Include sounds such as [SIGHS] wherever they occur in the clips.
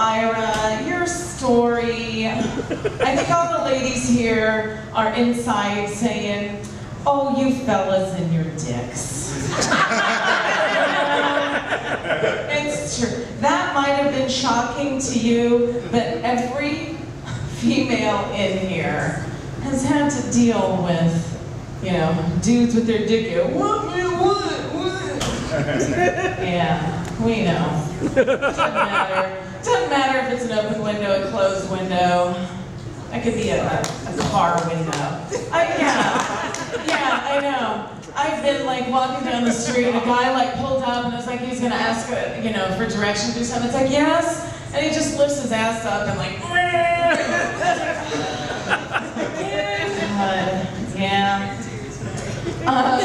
Ira, your story. I think all the ladies here are inside saying, oh, you fellas and your dicks. [LAUGHS] it's true. That might have been shocking to you, but every female in here has had to deal with, you know, dudes with their dick. What, what, what? yeah, we know. Doesn't matter. Doesn't matter if it's an open window, a closed window. That could be a, a, a car window. I, yeah, yeah, I know. I've been like walking down the street and a guy like pulled up and it's like he's gonna ask, uh, you know, for directions or something. It's like, yes. And he just lifts his ass up and like, God, yeah. Um,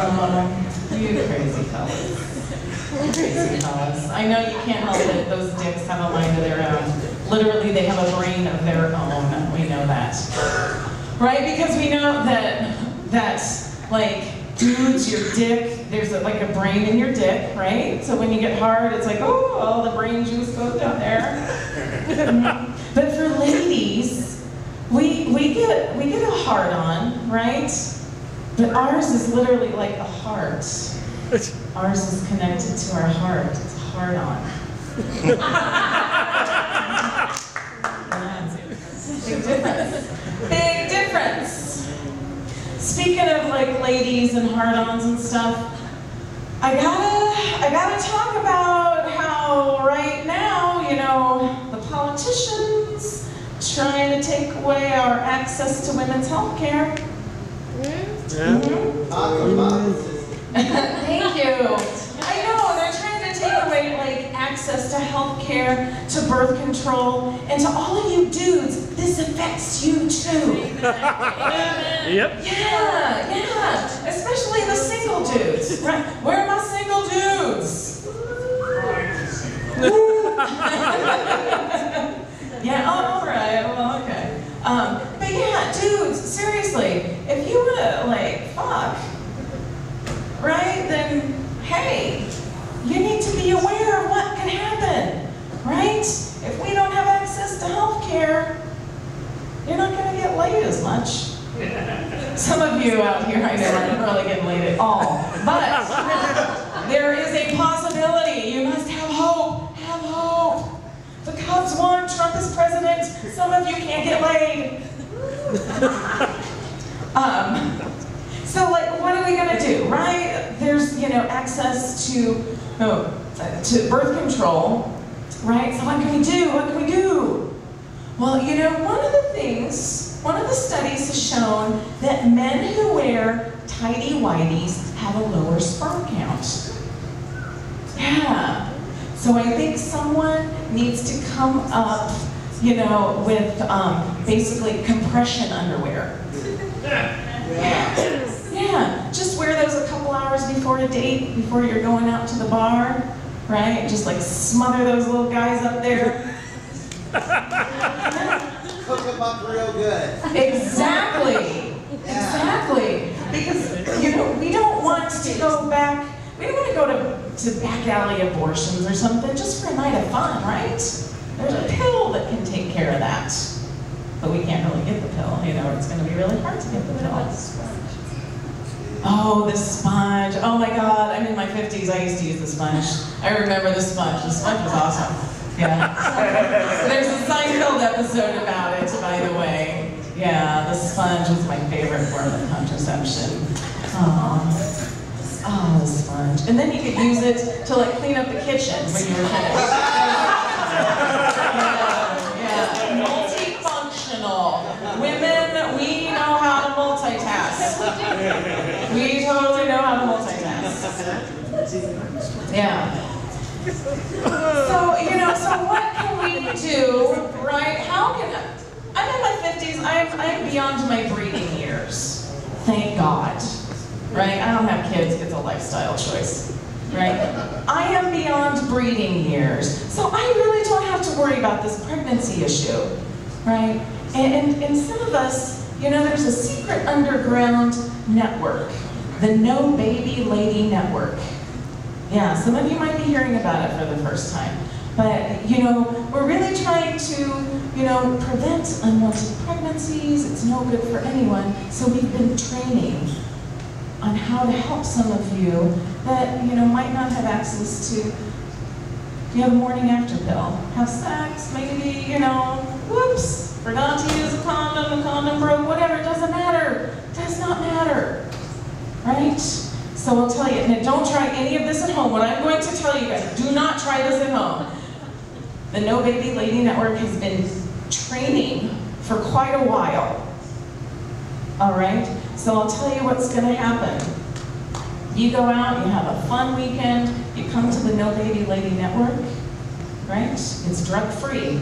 um, [LAUGHS] you crazy fellas. I know you can't help it. Those dicks have a mind of their own. Literally, they have a brain of their own. We know that. Right? Because we know that, that like, dudes, your dick, there's a, like a brain in your dick, right? So when you get hard, it's like, oh, all the brain juice goes down there. but for ladies, we, we, get, we get a hard on, right? But ours is literally like a heart. [LAUGHS] Ours is connected to our heart. It's hard on. Big difference. Big difference. Speaking of like ladies and hard-ons and stuff, I gotta I gotta talk about how right now, you know, the politicians trying to take away our access to women's health care. Mm-hmm. Yeah. Mm-hmm. Talk about it. Thank you. I know, they're trying to take away like access to health care, to birth control, and to all of you dudes, this affects you too. [LAUGHS] Yep. Yeah, yeah. Especially the single dudes. Right? Where are my single dudes? [LAUGHS] yeah, oh, all right. Well, okay. Um, but yeah, dudes, seriously, if you were to like fuck, right, then hey, you need to be aware of what can happen, right? If we don't have access to health care, you're not going to get laid as much. Some of you out here, I know, aren't really getting laid at all. But there is a possibility. You must have hope. Have hope. The Cubs won. Trump is president. Some of you can't get laid. [LAUGHS] um, so, like, what are we gonna do, right? There's, you know, access to, oh, to birth control, right? So, what can we do? What can we do? Well, you know, one of the things, one of the studies has shown that men who wear tidy whities have a lower sperm count. Yeah. So I think someone needs to come up, you know, with um, basically compression underwear. Yeah. Yeah, just wear those a couple hours before a date, before you're going out to the bar, right? Just like smother those little guys up there. [LAUGHS] Cook them up real good. Exactly. [LAUGHS] Yeah. Exactly. Because you know we don't want to go back. We don't want to go to, to back alley abortions or something just for a night of fun, right? There's a pill that can take care of that. But we can't really get the pill. You know, it's going to be really hard to get the pill. Oh, the sponge. Oh my God, I'm in my 50s. I used to use the sponge. I remember the sponge. The sponge was awesome. Yeah. [LAUGHS] There's a Seinfeld episode about it, by the way. Yeah, the sponge was my favorite form of contraception. Oh, oh, the sponge. And then you could use it to like clean up the kitchen when you were finished. [LAUGHS] Yeah, yeah. Multifunctional. Women, we know how to multitask. We totally know how to multitask. Yeah. So, you know, so what can we do, right? How can, I, I'm in my 50s, I'm, I'm beyond my breeding years. Thank God. Right? I don't have kids, it's a lifestyle choice. Right? I am beyond breeding years. So I really don't have to worry about this pregnancy issue. Right? And, and, and some of us, you know, there's a secret underground network, the No Baby Lady Network. Yeah, some of you might be hearing about it for the first time. But, you know, we're really trying to, you know, prevent unwanted pregnancies. It's no good for anyone. So we've been training on how to help some of you that, you know, might not have access to, you have a morning after pill. Have sex, maybe, you know, whoops, forgot to use a condom, the condom broke, whatever, it doesn't matter. It Does not matter. Right? So I'll tell you, and don't try any of this at home. What I'm going to tell you guys, do not try this at home. The No Baby Lady Network has been training for quite a while. All right? So I'll tell you what's going to happen. You go out, you have a fun weekend, you come to the No Baby Lady Network, right? It's drug free.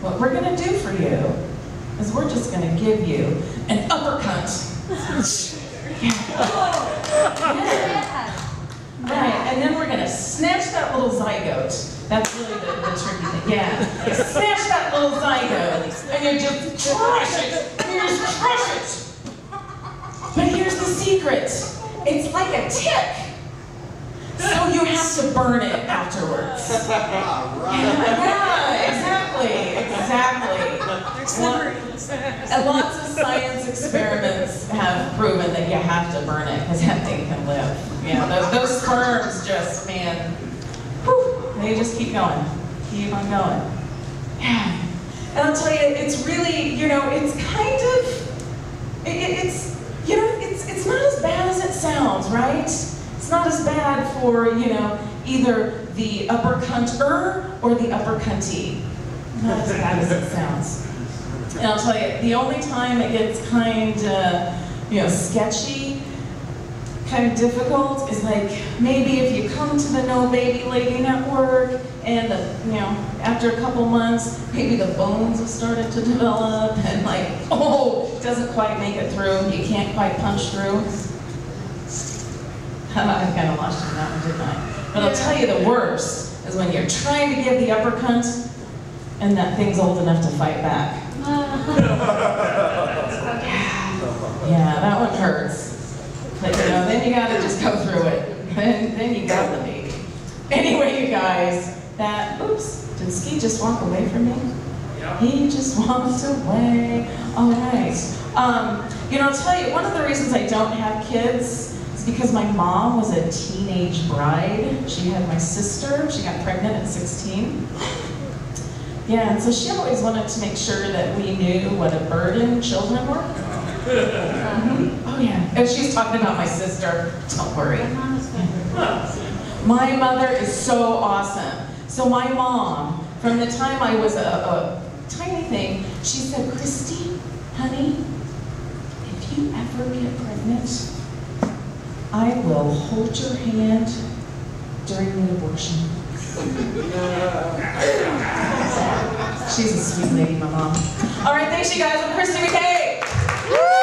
What we're going to do for you is we're just going to give you an uppercut. [LAUGHS] Yeah. Right, and then we're going to snatch that little zygote. That's really the, the tricky thing. Yeah. You snatch that little zygote and you just crush it. You just crush it. But here's the secret. It's like a tick. So you have to burn it afterwards. [LAUGHS] All right. Yeah, exactly, exactly. And lots of science experiments have proven that you have to burn it because that thing can live. Yeah, those, those sperms just, man, whew, they just keep going, keep on going. Yeah. [SIGHS] And I'll tell you, it's really, you know, it's kind of, it, it- it's, you know, it's, it's not as bad as it sounds, right? It's not as bad for, you know, either the upper cunter or the upper cuntee. Not as bad as it sounds. And I'll tell you, the only time it gets kind of, you know, sketchy, kind of difficult is like maybe if you come to the No Baby Lady Network and the, you know, after a couple months, maybe the bones have started to develop and like, [LAUGHS] oh, doesn't quite make it through, you can't quite punch through. [LAUGHS] I kind of lost you that one, didn't I? But I'll tell you the worst is when you're trying to give the uppercut and that thing's old enough to fight back. Yeah, that one hurts. But you know, then you gotta just go through it. Then, then you got the baby. Anyway, you guys, that, oops, did Ski just walk away from me? He just [LAUGHS] walked away. All right. Um, you know, I'll tell you, one of the reasons I don't have kids is because my mom was a teenage bride. She had my sister. She got pregnant at 16. [LAUGHS] Yeah, and so she always wanted to make sure that we knew what a burden children were. Mhm. Oh, yeah. And she's talking about my sister. Don't worry. My mother is so awesome. So my mom, from the time I was a, a tiny thing, she said, Christy, honey, if you ever get pregnant, I will hold your hand during the abortion. She's a sweet lady, my mom. All right, thanks you guys. I'm Christy McKay.